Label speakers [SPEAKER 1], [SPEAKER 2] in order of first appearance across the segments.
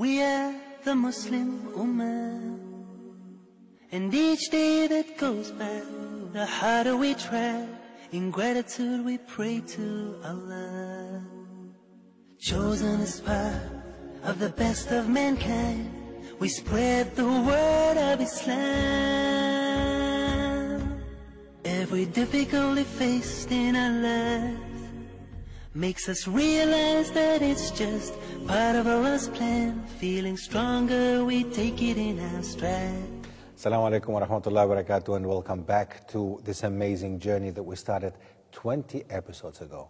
[SPEAKER 1] We are the Muslim Ummah, and each day that goes by, the harder we try. In gratitude, we pray to Allah. Chosen as part of the best of mankind, we spread the word of Islam. Every difficulty faced in our lives makes us realize that it's just part of Allah's plan. Feeling stronger, we take it in our stride.
[SPEAKER 2] Assalamu alaikum wa rahmatullahi wa barakatuh and welcome back to this amazing journey that we started 20 episodes ago.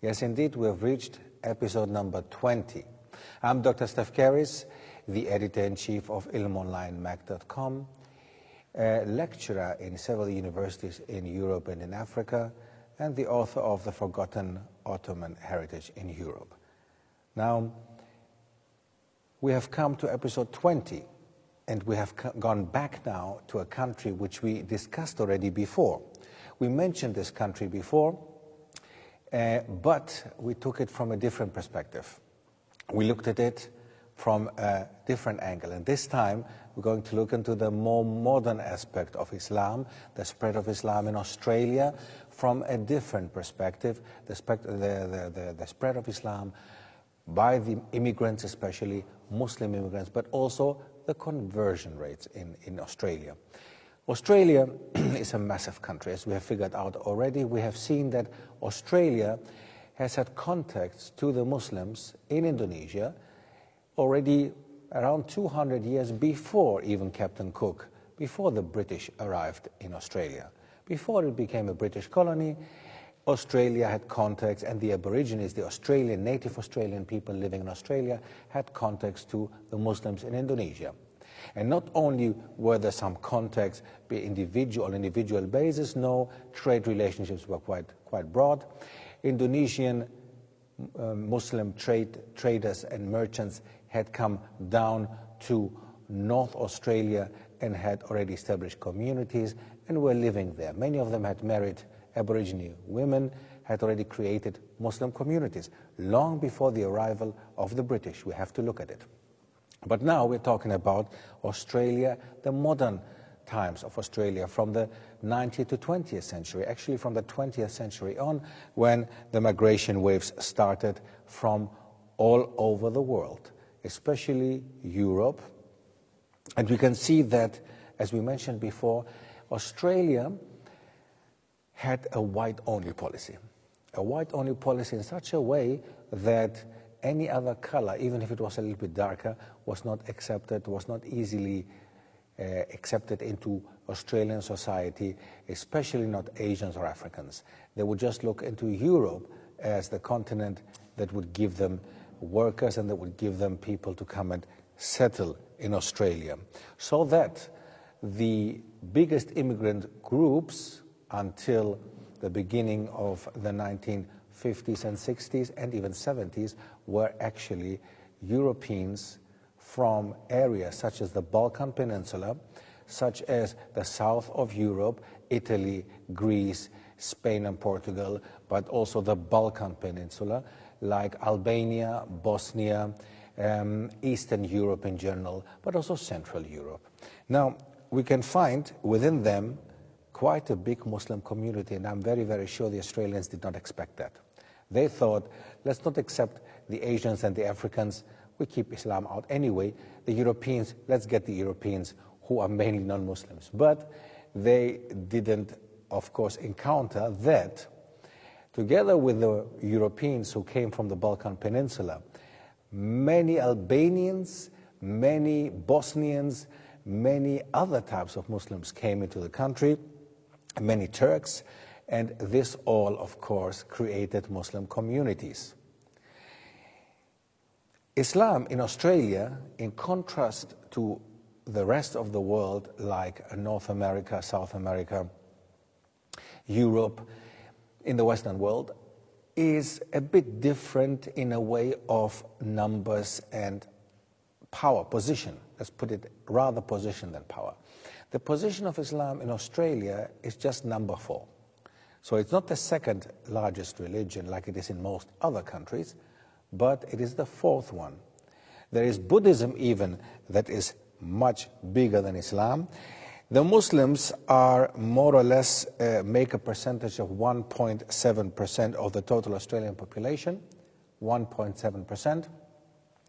[SPEAKER 2] Yes, indeed, we have reached episode number 20. I'm Dr. Steph Karis, the editor-in-chief of ilmonlinemac.com, a lecturer in several universities in Europe and in Africa, and the author of The Forgotten Ottoman Heritage in Europe. Now, we have come to episode 20, and we have gone back now to a country which we discussed already before. We mentioned this country before, uh, but we took it from a different perspective. We looked at it from a different angle, and this time we're going to look into the more modern aspect of Islam, the spread of Islam in Australia, from a different perspective, the, the, the, the spread of Islam by the immigrants, especially Muslim immigrants, but also the conversion rates in, in Australia. Australia is a massive country, as we have figured out already. We have seen that Australia has had contacts to the Muslims in Indonesia already around 200 years before even Captain Cook, before the British arrived in Australia. Before it became a British colony, Australia had contacts, and the Aborigines, the Australian, native Australian people living in Australia, had contacts to the Muslims in Indonesia. And not only were there some contacts be individual individual basis, no, trade relationships were quite, quite broad. Indonesian uh, Muslim trade, traders and merchants had come down to North Australia and had already established communities and were living there. Many of them had married Aborigine women, had already created Muslim communities long before the arrival of the British. We have to look at it. But now we're talking about Australia, the modern times of Australia from the 19th to 20th century, actually from the 20th century on, when the migration waves started from all over the world, especially Europe. And we can see that, as we mentioned before, Australia had a white-only policy. A white-only policy in such a way that any other color, even if it was a little bit darker, was not accepted, was not easily uh, accepted into Australian society, especially not Asians or Africans. They would just look into Europe as the continent that would give them workers and that would give them people to come and settle in Australia. So that the biggest immigrant groups until the beginning of the 1950s and 60s and even 70s were actually Europeans from areas such as the Balkan Peninsula, such as the south of Europe, Italy, Greece, Spain and Portugal, but also the Balkan Peninsula, like Albania, Bosnia, um, Eastern Europe in general, but also Central Europe. Now, we can find within them quite a big Muslim community, and I'm very, very sure the Australians did not expect that. They thought, let's not accept the Asians and the Africans, we keep Islam out anyway. The Europeans, let's get the Europeans who are mainly non-Muslims. But they didn't, of course, encounter that together with the Europeans who came from the Balkan Peninsula, many Albanians, many Bosnians, many other types of Muslims came into the country many Turks, and this all, of course, created Muslim communities. Islam in Australia, in contrast to the rest of the world, like North America, South America, Europe, in the Western world, is a bit different in a way of numbers and power, position. Let's put it rather position than power. The position of Islam in Australia is just number four. So it's not the second largest religion like it is in most other countries, but it is the fourth one. There is Buddhism, even, that is much bigger than Islam. The Muslims are more or less uh, make a percentage of 1.7% of the total Australian population, 1.7%,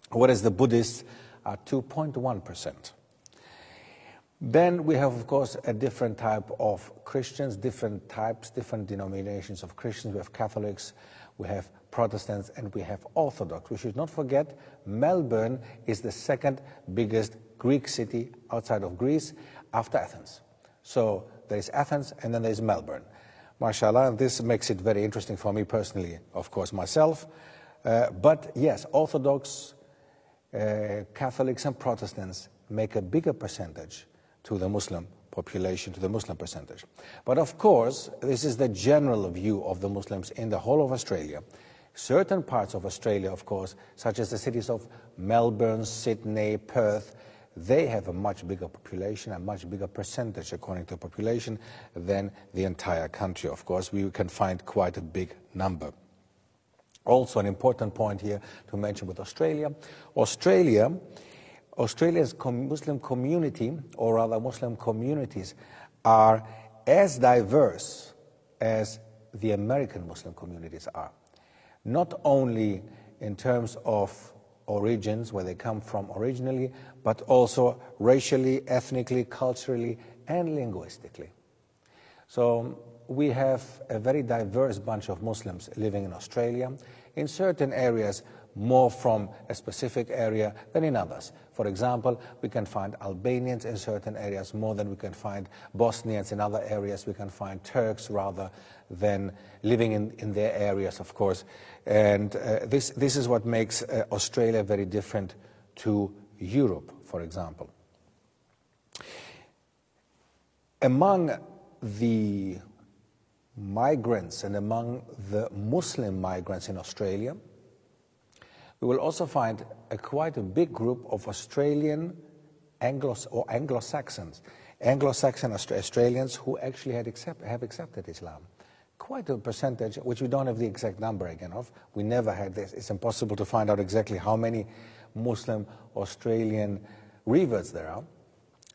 [SPEAKER 2] whereas the Buddhists are 2.1%. Then we have, of course, a different type of Christians, different types, different denominations of Christians. We have Catholics, we have Protestants, and we have Orthodox. We should not forget Melbourne is the second biggest Greek city outside of Greece after Athens. So there is Athens and then there's Melbourne. MashaAllah, and this makes it very interesting for me personally, of course, myself. Uh, but yes, Orthodox, Uh, Catholics, and Protestants make a bigger percentage to the Muslim population, to the Muslim percentage. But of course, this is the general view of the Muslims in the whole of Australia. Certain parts of Australia, of course, such as the cities of Melbourne, Sydney, Perth, they have a much bigger population, a much bigger percentage according to population than the entire country. Of course, we can find quite a big number. Also, an important point here to mention with Australia. Australia, Australia's Muslim community, or rather Muslim communities, are as diverse as the American Muslim communities are. Not only in terms of origins, where they come from originally, but also racially, ethnically, culturally, and linguistically. So we have a very diverse bunch of Muslims living in Australia. In certain areas, more from a specific area than in others. For example, we can find Albanians in certain areas more than we can find Bosnians in other areas. We can find Turks rather than living in, in their areas, of course. And uh, this, this is what makes uh, Australia very different to Europe, for example. Among the migrants and among the Muslim migrants in Australia, we will also find a quite a big group of Australian Anglo or Anglo-Saxons, Anglo-Saxon Australians who actually had accept, have accepted Islam. Quite a percentage, which we don't have the exact number again of. We never had this. It's impossible to find out exactly how many Muslim Australian reverts there are.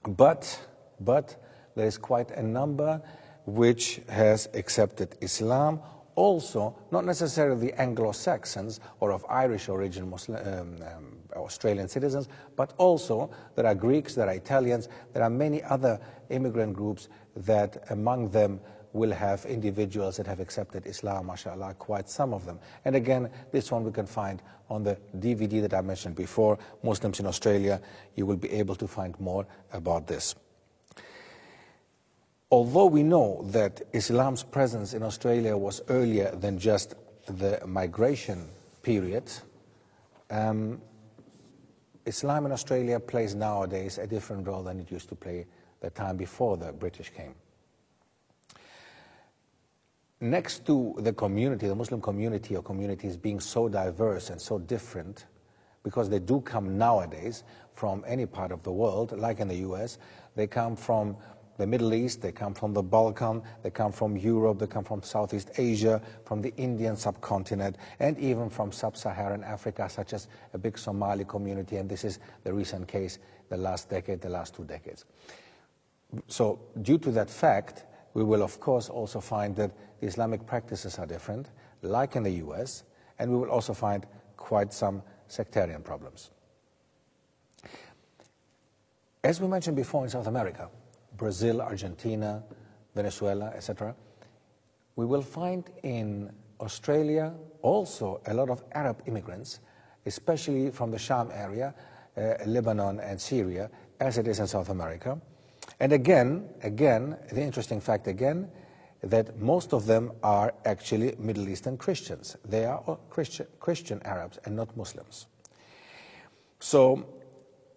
[SPEAKER 2] But, but there is quite a number which has accepted Islam also not necessarily the Anglo-Saxons or of Irish origin Muslim, um, um, Australian citizens, but also there are Greeks, there are Italians, there are many other immigrant groups that among them will have individuals that have accepted Islam, mashallah, quite some of them. And again, this one we can find on the DVD that I mentioned before, Muslims in Australia. You will be able to find more about this. Although we know that Islam's presence in Australia was earlier than just the migration period, um, Islam in Australia plays nowadays a different role than it used to play the time before the British came. Next to the community, the Muslim community or communities being so diverse and so different, because they do come nowadays from any part of the world, like in the US, they come from the Middle East, they come from the Balkan, they come from Europe, they come from Southeast Asia, from the Indian subcontinent, and even from sub-Saharan Africa, such as a big Somali community, and this is the recent case, the last decade, the last two decades. So due to that fact, we will of course also find that the Islamic practices are different, like in the US, and we will also find quite some sectarian problems. As we mentioned before in South America, Brazil, Argentina, Venezuela, etc., we will find in Australia also a lot of Arab immigrants, especially from the Sham area, uh, Lebanon and Syria, as it is in South America. And again, again, the interesting fact again, that most of them are actually Middle Eastern Christians. They are Christian, Christian Arabs and not Muslims. So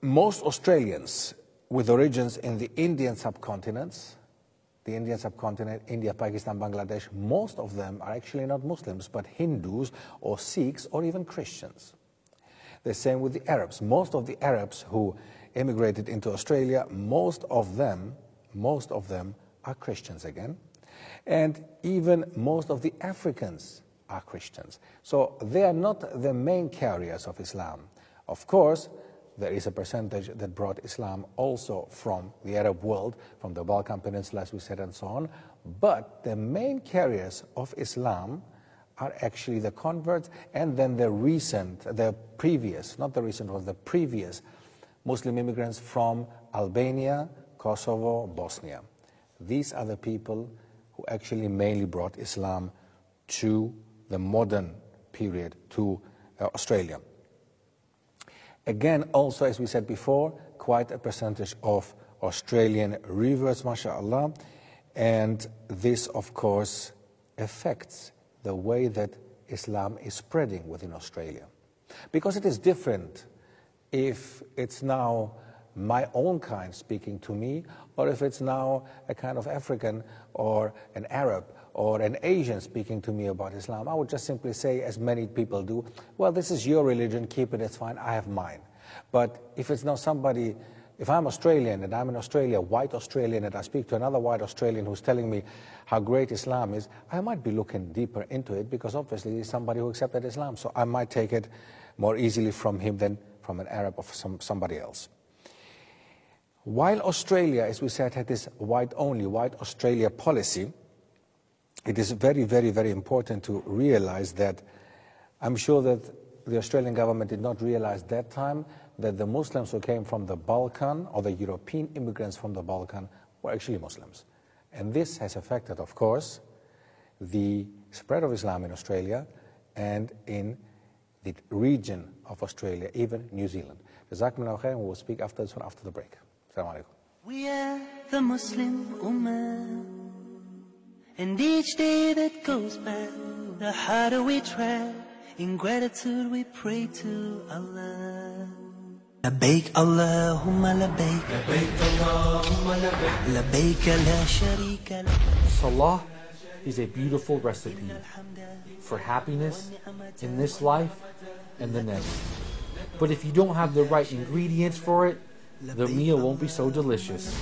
[SPEAKER 2] most Australians with origins in the Indian subcontinents, the Indian subcontinent, India, Pakistan, Bangladesh, most of them are actually not Muslims, but Hindus or Sikhs or even Christians. The same with the Arabs. Most of the Arabs who immigrated into Australia, most of them, most of them are Christians again. And even most of the Africans are Christians. So they are not the main carriers of Islam Of course, there is a percentage that brought Islam also from the Arab world, from the Balkan Peninsula, as we said, and so on. But the main carriers of Islam are actually the converts and then the recent, the previous, not the recent ones, the previous Muslim immigrants from Albania, Kosovo, Bosnia. These are the people who actually mainly brought Islam to the modern period, to uh, Australia. Again, also, as we said before, quite a percentage of Australian reverts, mashallah, and this, of course, affects the way that Islam is spreading within Australia. Because it is different if it's now my own kind speaking to me, or if it's now a kind of African or an Arab or an Asian speaking to me about Islam, I would just simply say, as many people do, well, this is your religion, keep it, it's fine, I have mine. But if it's now somebody, if I'm Australian and I'm in Australia, white Australian, and I speak to another white Australian who's telling me how great Islam is, I might be looking deeper into it because obviously he's somebody who accepted Islam. So I might take it more easily from him than from an Arab or some, somebody else. While Australia, as we said, had this white only, white Australia policy, it is very, very, very important to realize that I'm sure that the Australian government did not realize that time that the Muslims who came from the Balkan or the European immigrants from the Balkan were actually Muslims. And this has affected, of course, the spread of Islam in Australia and in the region of Australia, even New Zealand. And we'll speak after this one after the break. Assalamu alaikum.
[SPEAKER 1] We are the Muslim Ummah, and each day that goes by, the harder we try. In gratitude, we pray to Allah. لبيك اللهم لبيك لبيك اللهم لبيك لبيك لا شريك لك
[SPEAKER 3] Salah is a beautiful recipe for happiness in this life and the next. But if you don't have the right ingredients for it, the meal won't be so delicious.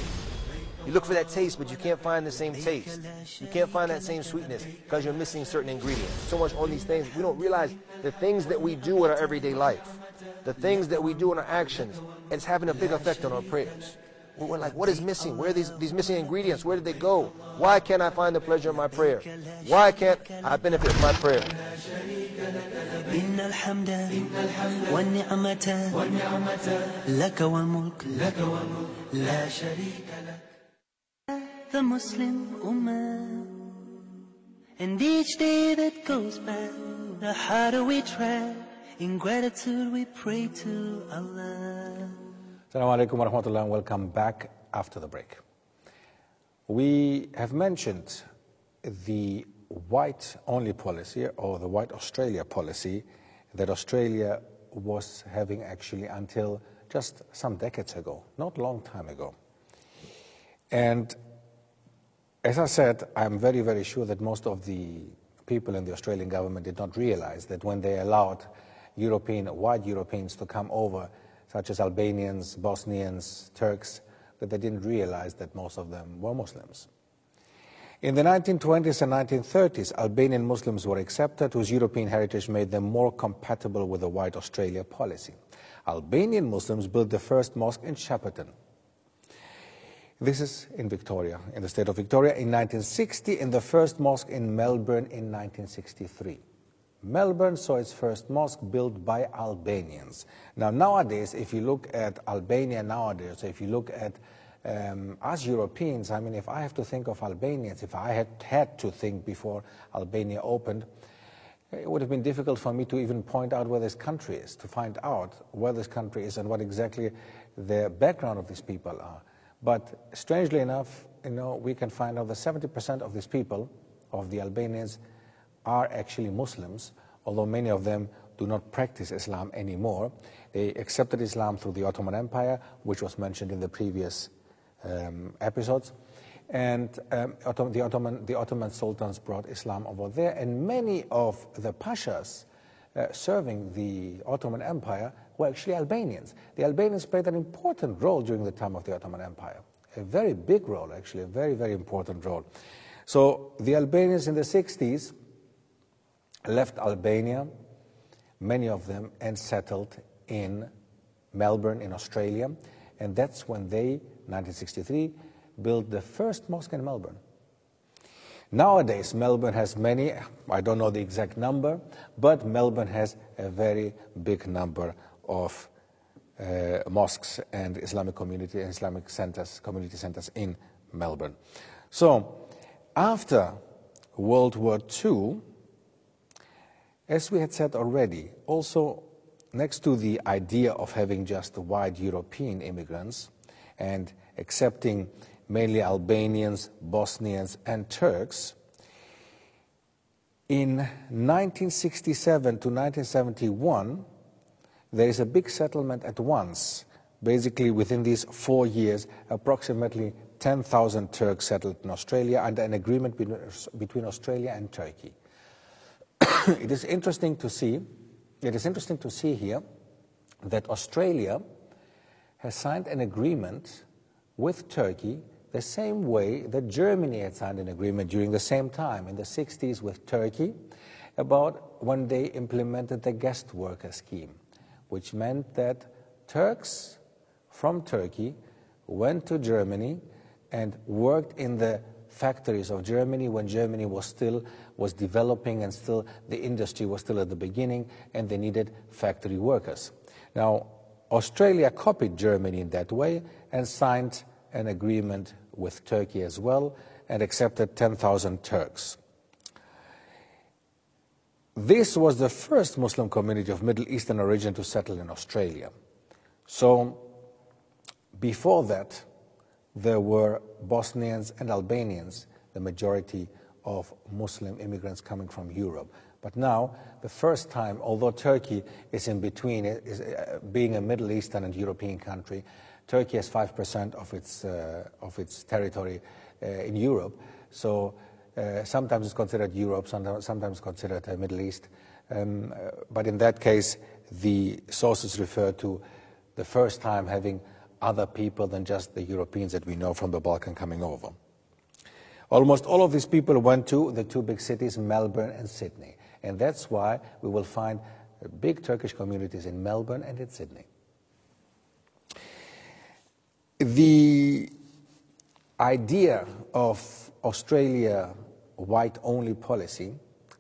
[SPEAKER 4] You look for that taste, but you can't find the same taste. You can't find that same sweetness because you're missing certain ingredients. So much on these things, we don't realize the things that we do in our everyday life, the things that we do in our actions, it's having a big effect on our prayers. We're like, what is missing? Where are these, these missing ingredients? Where did they go? Why can't I find the pleasure of my prayer? Why can't I benefit from my prayer?
[SPEAKER 1] إن الحمد والنعمة لك والملك لا شريك لك the Muslim Ummah And each day that goes by The harder we try In gratitude we pray to Allah
[SPEAKER 2] Assalamu alaikum wa rahmatullah and welcome back after the break. We have mentioned the white only policy or the white Australia policy that Australia was having actually until just some decades ago, not long time ago. And as I said, I'm very, very sure that most of the people in the Australian government did not realize that when they allowed European, white Europeans to come over, such as Albanians, Bosnians, Turks, that they didn't realize that most of them were Muslims. In the 1920s and 1930s, Albanian Muslims were accepted, whose European heritage made them more compatible with the white Australia policy. Albanian Muslims built the first mosque in Shepparton. This is in Victoria, in the state of Victoria, in 1960, and the first mosque in Melbourne in 1963. Melbourne saw its first mosque built by Albanians. Now, nowadays, if you look at Albania nowadays, if you look at um, us Europeans, I mean, if I have to think of Albanians, if I had had to think before Albania opened, it would have been difficult for me to even point out where this country is, to find out where this country is and what exactly the background of these people are. But strangely enough, you know, we can find out that 70% of these people, of the Albanians, are actually Muslims, although many of them do not practice Islam anymore. They accepted Islam through the Ottoman Empire, which was mentioned in the previous um, episodes. And um, the, Ottoman, the Ottoman sultans brought Islam over there, and many of the pashas uh, serving the Ottoman Empire were actually Albanians. The Albanians played an important role during the time of the Ottoman Empire, a very big role, actually, a very, very important role. So the Albanians in the 60s left Albania, many of them, and settled in Melbourne, in Australia, and that's when they, 1963, built the first mosque in Melbourne. Nowadays, Melbourne has many, I don't know the exact number, but Melbourne has a very big number of uh, mosques and Islamic community and Islamic centers, community centers in Melbourne. So, after World War II, as we had said already, also next to the idea of having just white European immigrants and accepting mainly Albanians, Bosnians, and Turks, in 1967 to 1971, there is a big settlement at once. Basically, within these four years, approximately 10,000 Turks settled in Australia under an agreement between Australia and Turkey. it is interesting to see, it is interesting to see here that Australia has signed an agreement with Turkey the same way that Germany had signed an agreement during the same time in the 60s with Turkey about when they implemented the guest worker scheme which meant that Turks from Turkey went to Germany and worked in the factories of Germany when Germany was still was developing and still the industry was still at the beginning and they needed factory workers. Now Australia copied Germany in that way and signed an agreement with Turkey as well and accepted 10,000 Turks. This was the first Muslim community of Middle Eastern origin to settle in Australia. So, before that, there were Bosnians and Albanians, the majority of Muslim immigrants coming from Europe. But now, the first time, although Turkey is in between, is, uh, being a Middle Eastern and European country, Turkey has 5% of its, uh, of its territory uh, in Europe. So uh, sometimes it's considered Europe, sometimes, sometimes considered the Middle East. Um, uh, but in that case, the sources refer to the first time having other people than just the Europeans that we know from the Balkan coming over. Almost all of these people went to the two big cities, Melbourne and Sydney. And that's why we will find big Turkish communities in Melbourne and in Sydney. The idea of Australia white only policy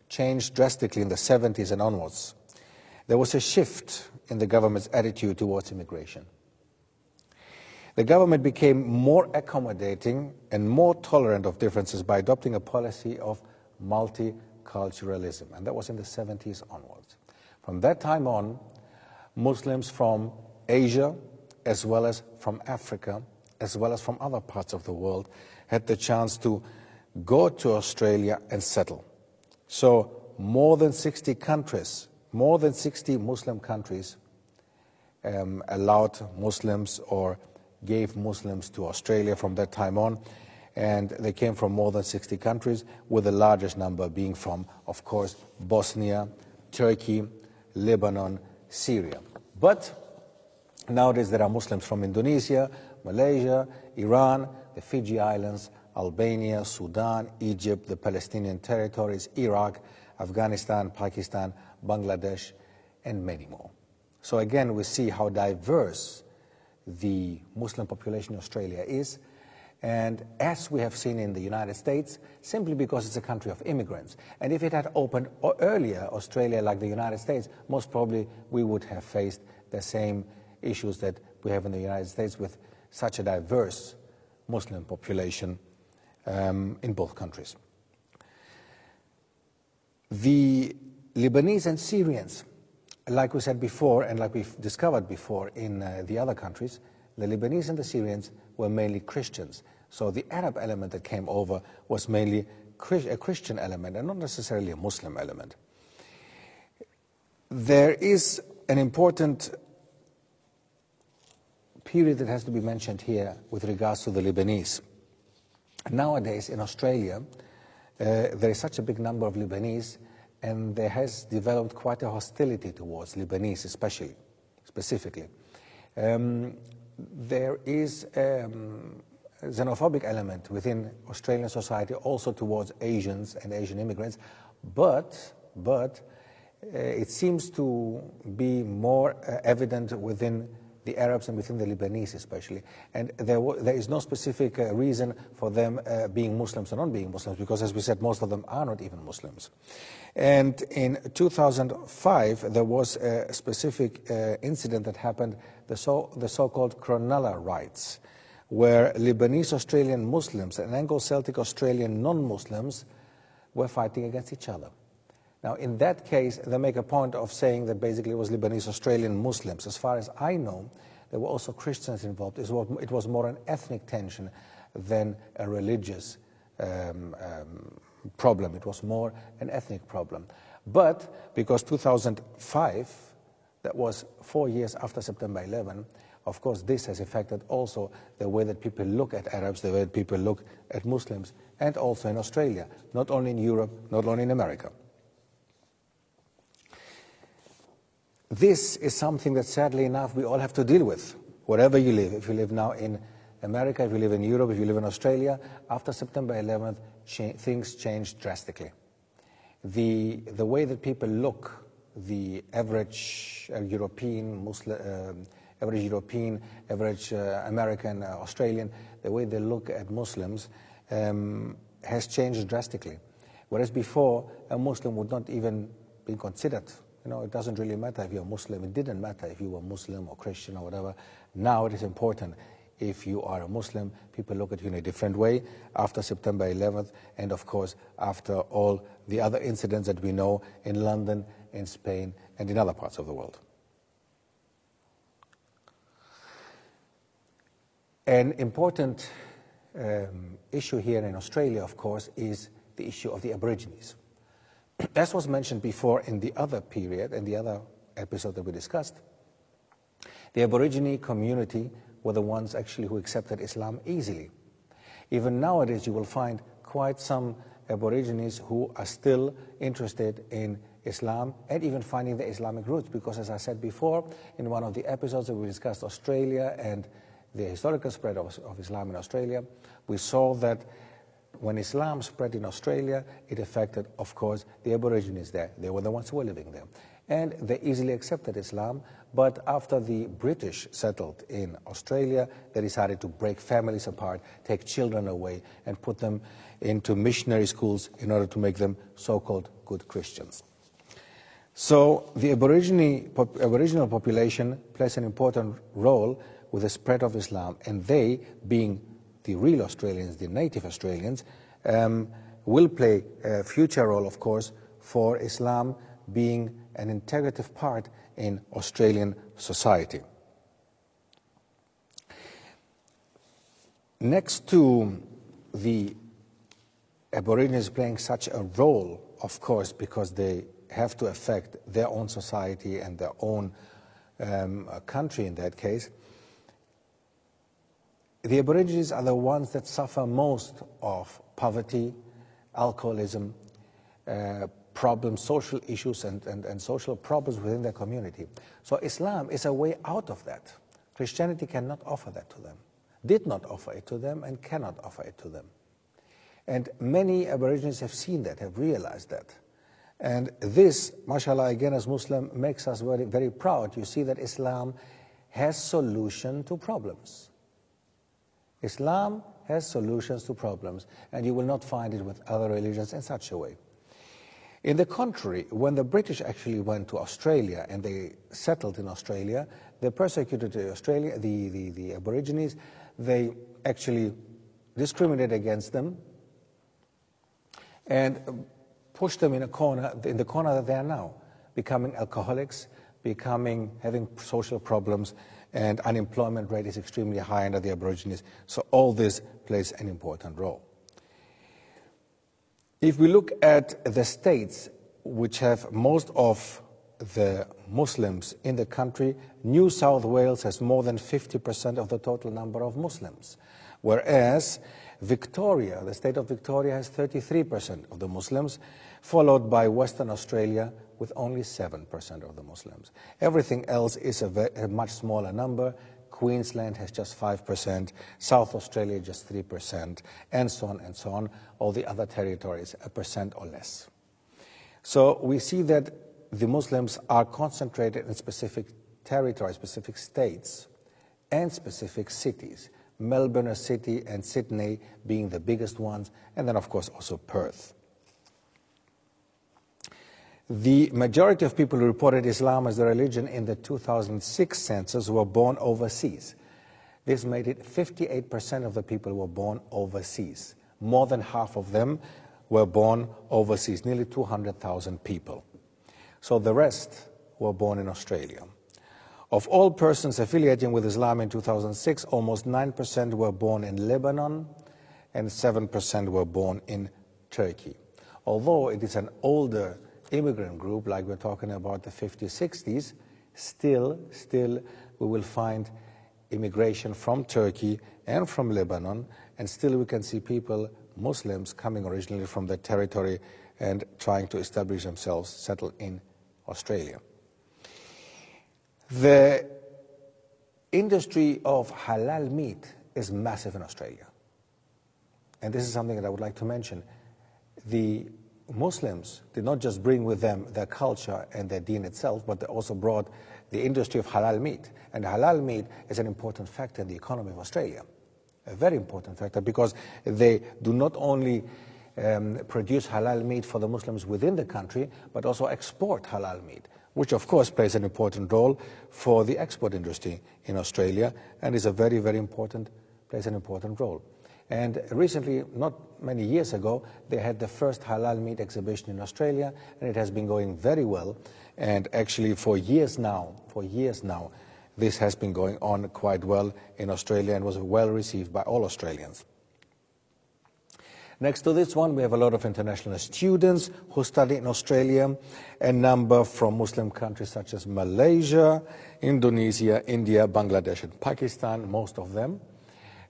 [SPEAKER 2] changed drastically in the 70s and onwards. There was a shift in the government's attitude towards immigration. The government became more accommodating and more tolerant of differences by adopting a policy of multiculturalism, and that was in the 70s onwards. From that time on, Muslims from Asia, as well as from Africa, as well as from other parts of the world, had the chance to go to Australia and settle. So more than 60 countries, more than 60 Muslim countries um, allowed Muslims or gave Muslims to Australia from that time on. And they came from more than 60 countries, with the largest number being from, of course, Bosnia, Turkey, Lebanon, Syria. But nowadays there are Muslims from Indonesia, Malaysia, Iran, the Fiji Islands, Albania, Sudan, Egypt, the Palestinian territories, Iraq, Afghanistan, Pakistan, Bangladesh, and many more. So again, we see how diverse the Muslim population in Australia is. And as we have seen in the United States, simply because it's a country of immigrants. And if it had opened earlier, Australia, like the United States, most probably we would have faced the same issues that we have in the United States with such a diverse Muslim population in both countries. The Lebanese and Syrians, like we said before, and like we've discovered before in uh, the other countries, the Lebanese and the Syrians were mainly Christians. So the Arab element that came over was mainly a Christian element and not necessarily a Muslim element. There is an important period that has to be mentioned here with regards to the Lebanese. Nowadays in Australia, uh, there is such a big number of Lebanese, and there has developed quite a hostility towards Lebanese, especially, specifically. Um, there is um, a xenophobic element within Australian society also towards Asians and Asian immigrants, but, but uh, it seems to be more uh, evident within the Arabs and within the Lebanese especially. And there, there is no specific uh, reason for them uh, being Muslims or not being Muslims, because as we said, most of them are not even Muslims. And in 2005, there was a specific uh, incident that happened, the, so, the so-called Cronulla riots, where Lebanese Australian Muslims and Anglo-Celtic Australian non-Muslims were fighting against each other. Now, in that case, they make a point of saying that basically it was Lebanese Australian Muslims. As far as I know, there were also Christians involved. It was, more an ethnic tension than a religious um, um, problem. It was more an ethnic problem. But because 2005, that was four years after September 11, of course, this has affected also the way that people look at Arabs, the way that people look at Muslims, and also in Australia, not only in Europe, not only in America. This is something that sadly enough we all have to deal with, wherever you live. If you live now in America, if you live in Europe, if you live in Australia, after September 11th, cha things changed drastically. The, the way that people look, the average uh, European, Muslim, uh, average European, average uh, American, uh, Australian, the way they look at Muslims um, has changed drastically. Whereas before, a Muslim would not even be considered you know, it doesn't really matter if you're Muslim. It didn't matter if you were Muslim or Christian or whatever. Now it is important. If you are a Muslim, people look at you in a different way after September 11th, and of course, after all the other incidents that we know in London, in Spain, and in other parts of the world. An important um, issue here in Australia, of course, is the issue of the Aborigines. As was mentioned before in the other period, in the other episode that we discussed, the Aborigine community were the ones actually who accepted Islam easily. Even nowadays, you will find quite some Aborigines who are still interested in Islam and even finding the Islamic roots, because as I said before, in one of the episodes that we discussed Australia and the historical spread of, of Islam in Australia, we saw that when Islam spread in Australia, it affected, of course, the Aborigines there. They were the ones who were living there. And they easily accepted Islam, but after the British settled in Australia, they decided to break families apart, take children away, and put them into missionary schools in order to make them so called good Christians. So the Aborigine, pop, Aboriginal population plays an important role with the spread of Islam, and they, being the real Australians, the native Australians, um, will play a future role, of course, for Islam being an integrative part in Australian society. Next to the Aborigines playing such a role, of course, because they have to affect their own society and their own um, country in that case, the Aborigines are the ones that suffer most of poverty, alcoholism, uh, problems, social issues, and, and, and social problems within their community. So Islam is a way out of that. Christianity cannot offer that to them, did not offer it to them, and cannot offer it to them. And many Aborigines have seen that, have realized that. And this, mashallah, again, as Muslim, makes us very, very proud. You see that Islam has solution to problems. Islam has solutions to problems, and you will not find it with other religions in such a way. In the contrary, when the British actually went to Australia and they settled in Australia, they persecuted the Australia, the, the, the Aborigines, they actually discriminated against them and pushed them in a corner, in the corner that they are now, becoming alcoholics, becoming, having social problems, and unemployment rate is extremely high under the Aborigines. So all this plays an important role. If we look at the states which have most of the Muslims in the country, New South Wales has more than 50% of the total number of Muslims, whereas Victoria, the state of Victoria, has 33% of the Muslims, followed by Western Australia with only 7% of the Muslims. Everything else is a, very, a much smaller number. Queensland has just 5%, South Australia just 3%, and so on and so on. All the other territories, a percent or less. So we see that the Muslims are concentrated in specific territories, specific states, and specific cities. Melbourne city and Sydney being the biggest ones, and then of course also Perth. The majority of people who reported Islam as their religion in the 2006 census were born overseas. This made it 58% of the people were born overseas. More than half of them were born overseas, nearly 200,000 people. So the rest were born in Australia. Of all persons affiliating with Islam in 2006, almost 9% were born in Lebanon and 7% were born in Turkey. Although it is an older immigrant group, like we're talking about the 50s, 60s, still, still, we will find immigration from Turkey and from Lebanon, and still we can see people, Muslims, coming originally from that territory and trying to establish themselves, settle in Australia. The industry of halal meat is massive in Australia. And this is something that I would like to mention. The Muslims did not just bring with them their culture and their deen itself, but they also brought the industry of halal meat. And halal meat is an important factor in the economy of Australia. A very important factor because they do not only um, produce halal meat for the Muslims within the country, but also export halal meat, which of course plays an important role for the export industry in Australia and is a very, very important, plays an important role. And recently, not many years ago, they had the first halal meat exhibition in Australia, and it has been going very well. And actually, for years now, for years now, this has been going on quite well in Australia and was well received by all Australians. Next to this one, we have a lot of international students who study in Australia, a number from Muslim countries such as Malaysia, Indonesia, India, Bangladesh, and Pakistan, most of them.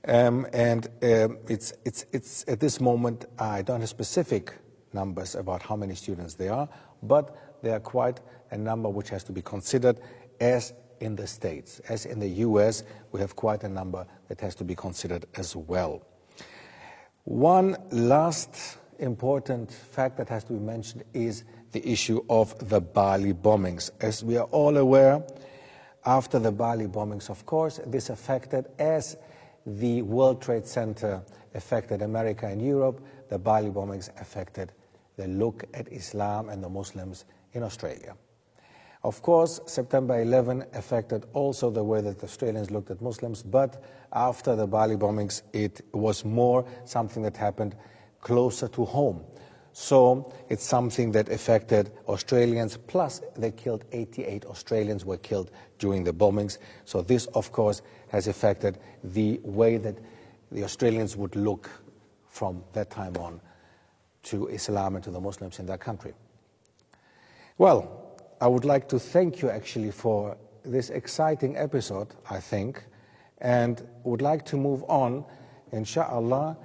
[SPEAKER 2] Um, and um, it's, it's, it's at this moment, I don't have specific numbers about how many students there are, but there are quite a number which has to be considered as in the States. As in the US, we have quite a number that has to be considered as well. One last important fact that has to be mentioned is the issue of the Bali bombings. As we are all aware, after the Bali bombings, of course, this affected as the World Trade Center affected America and Europe, the Bali bombings affected the look at Islam and the Muslims in Australia. Of course, September 11 affected also the way that Australians looked at Muslims, but after the Bali bombings, it was more something that happened closer to home. So it's something that affected Australians, plus they killed 88 Australians were killed during the bombings. So this, of course, has affected the way that the Australians would look from that time on to Islam and to the Muslims in that country. Well, I would like to thank you actually for this exciting episode, I think, and would like to move on, inshallah.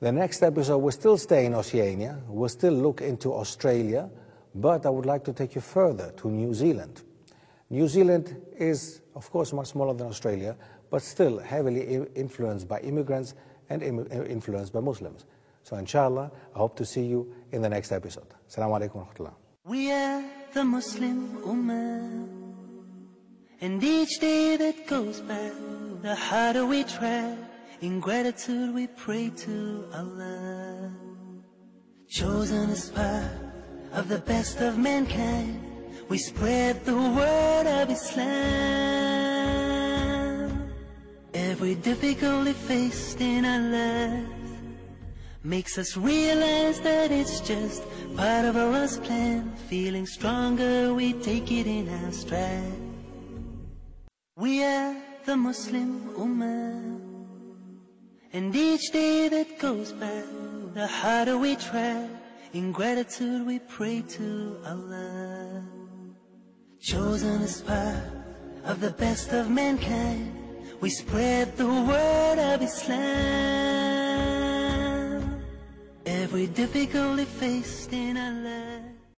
[SPEAKER 2] The next episode uh, will still stay in Oceania, we'll still look into Australia, but I would like to take you further to New Zealand. New Zealand is, of course, much smaller than Australia, but still heavily influenced by immigrants and uh, influenced by Muslims. So inshallah, I hope to see you in the next episode. Assalamu alaikum
[SPEAKER 1] We are the Muslim Ummah, and each day that goes by, the harder we try. In gratitude we pray to Allah. Chosen as part of the best of mankind, we spread the word of Islam. Every difficulty faced in our lives makes us realize that it's just part of Allah's plan. Feeling stronger, we take it in our stride. We are the Muslim Ummah. And each day that goes by, the harder we try. In gratitude we pray to Allah. Chosen as part of the best of mankind, we spread the word of Islam. Every difficulty faced in our life.